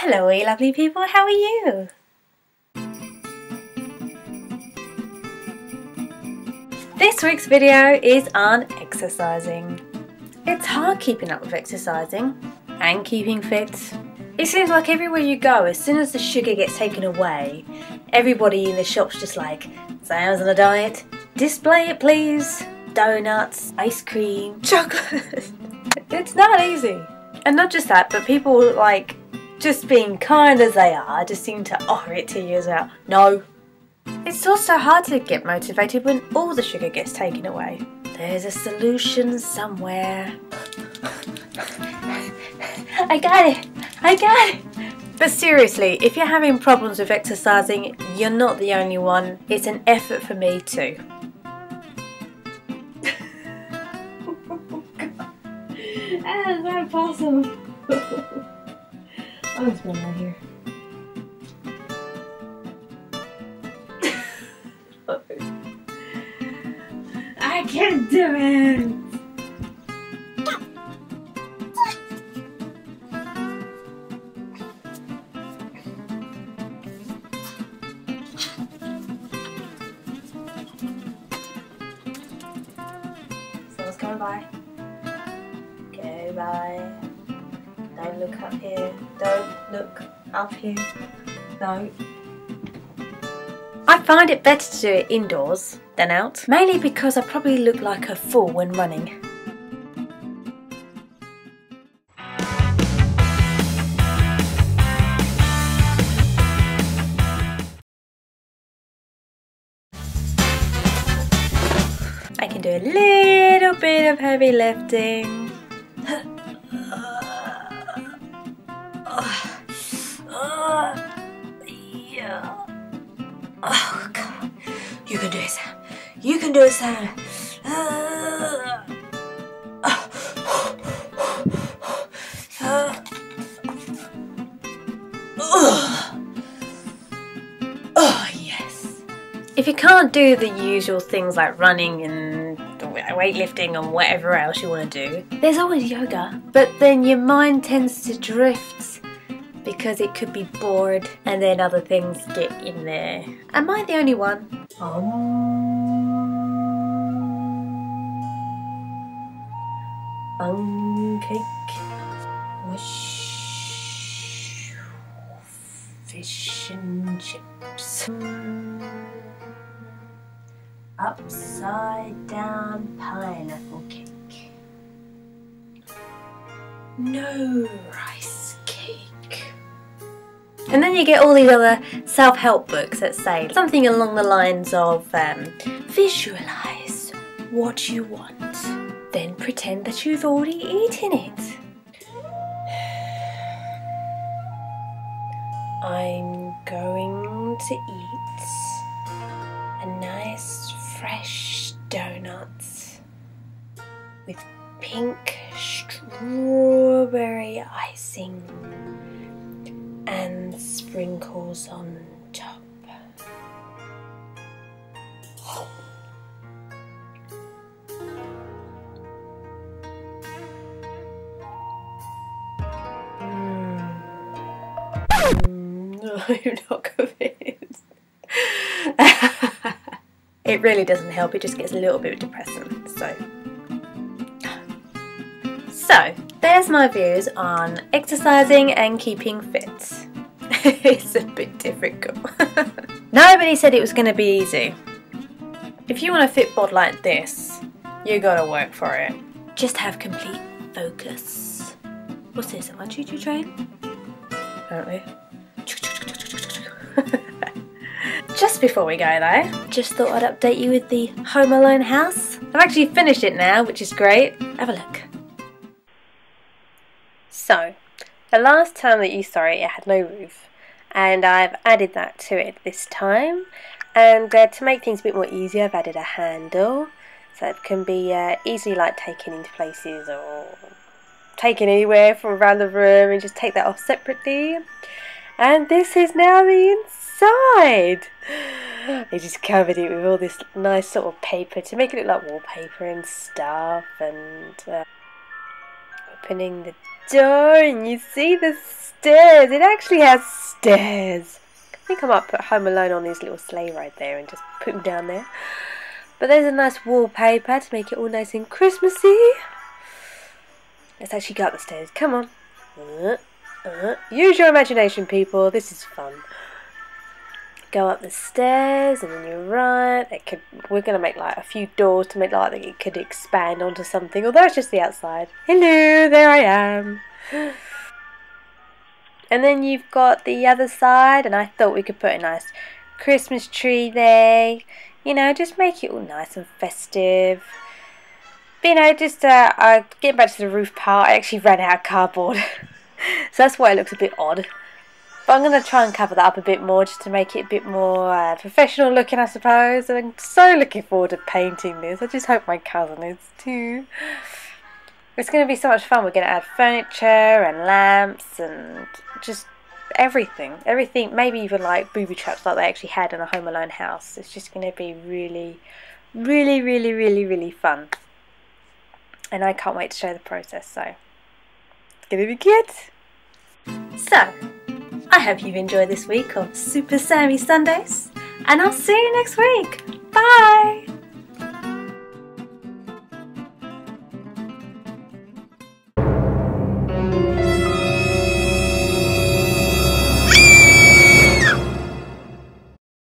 Hello, you lovely people, how are you? This week's video is on exercising. It's hard keeping up with exercising and keeping fit. It seems like everywhere you go, as soon as the sugar gets taken away, everybody in the shop's just like, Sam's on a diet, display it please, donuts, ice cream, chocolate. it's not easy. And not just that, but people like just being kind as they are just seem to offer it to you as well. No. It's also hard to get motivated when all the sugar gets taken away. There's a solution somewhere. I got it! I got it! But seriously, if you're having problems with exercising, you're not the only one. It's an effort for me too. ah, not impossible. I'm just right here. I can't do it! Coming by. Go by. Don't look up here. Don't look up here. No. I find it better to do it indoors than out, mainly because I probably look like a fool when running. I can do a little bit of heavy lifting. Uh, uh, oh god. You can do it, Sam. You can do it, Sam. Oh uh, yes. If you can't do the usual things like running and weightlifting and whatever else you want to do, there's always yoga. But then your mind tends to drift because it could be bored and then other things get in there. Am I the only one? Um, um cake, wish, fish and chips, upside down pineapple cake, no rice. And then you get all these other self-help books that say something along the lines of um, visualize what you want, then pretend that you've already eaten it. I'm going to eat a nice fresh donut with pink strawberry icing and sprinkles on top. Mm. Mm, not convinced. it really doesn't help, it just gets a little bit depressing. So, so there's my views on exercising and keeping fit. it's a bit difficult. Nobody said it was going to be easy. If you want a fit bod like this, you gotta work for it. Just have complete focus. What's this? Am I choo choo train? Apparently. Just before we go though, just thought I'd update you with the Home Alone house. I've actually finished it now, which is great. Have a look. So, the last time that you saw it, it had no roof, and I've added that to it this time. And uh, to make things a bit more easier, I've added a handle, so it can be uh, easily like taken into places or taken anywhere from around the room, and just take that off separately. And this is now the inside. I just covered it with all this nice sort of paper to make it look like wallpaper and stuff, and uh, opening the door you see the stairs. It actually has stairs. I think I might put Home Alone on his little sleigh right there and just put him down there. But there's a nice wallpaper to make it all nice and Christmassy. Let's actually go up the stairs. Come on. Uh, uh, use your imagination, people. This is fun. Go up the stairs and then you're right. It could. We're gonna make like a few doors to make like that it could expand onto something. Although it's just the outside. Hello, there I am. And then you've got the other side, and I thought we could put a nice Christmas tree there. You know, just make it all nice and festive. But, you know, just uh, uh, getting back to the roof part, I actually ran out of cardboard. so that's why it looks a bit odd. But I'm going to try and cover that up a bit more just to make it a bit more uh, professional looking, I suppose. And I'm so looking forward to painting this. I just hope my cousin is too. It's going to be so much fun. We're going to add furniture and lamps and just everything. Everything, maybe even like booby traps like they actually had in a Home Alone house. It's just going to be really, really, really, really, really fun. And I can't wait to show the process, so it's going to be good. So, I hope you've enjoyed this week of Super Sammy Sundays, and I'll see you next week. Bye!